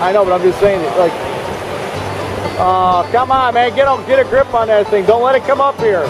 I know, but I'm just saying, it. like, uh, come on, man, get a, get a grip on that thing. Don't let it come up here.